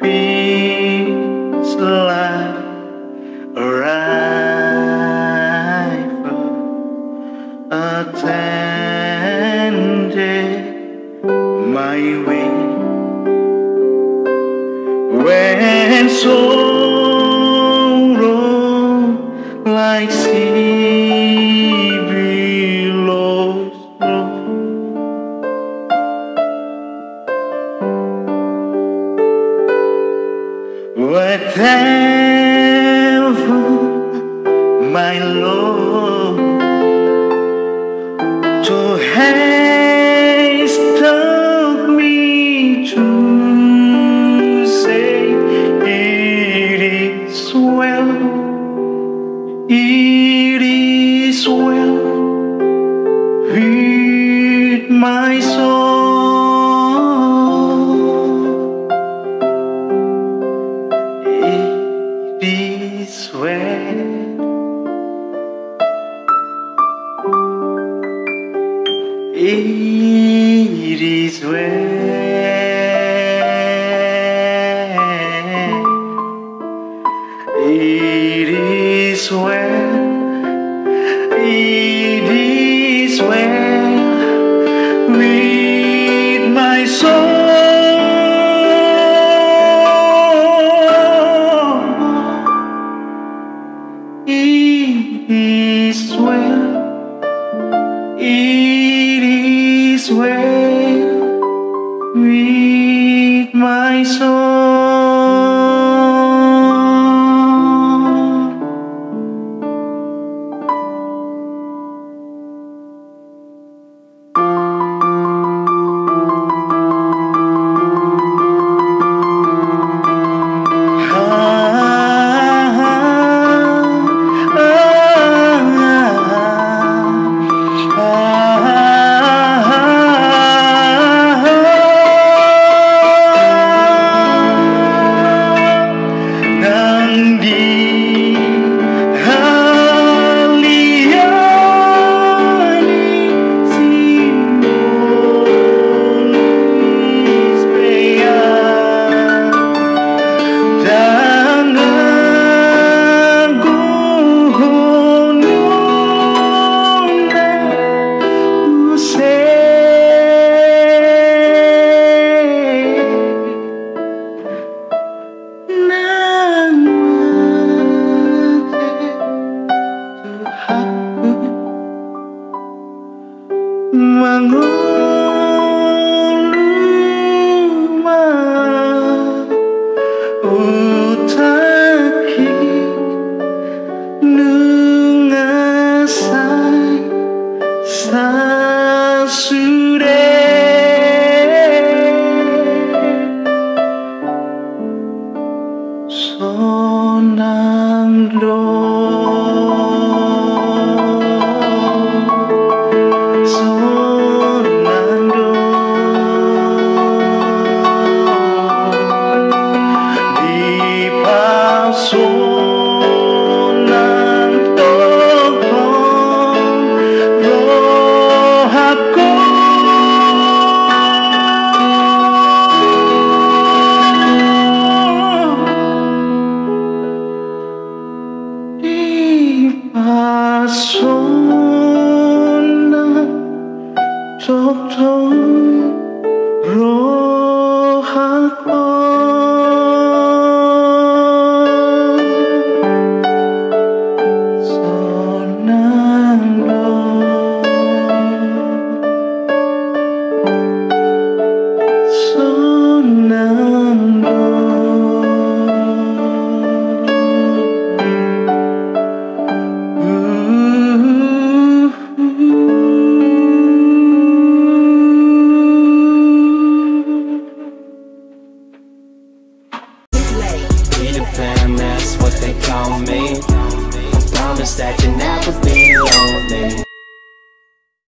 peace like a rifle attended my way. When sorrow like sea Whatever, my Lord, to haste me to say it is well, it is well It is well. It is well. It is well with my soul. It is well. Manguluma Peter Pan, that's what they call me. I promise that you'll never be lonely.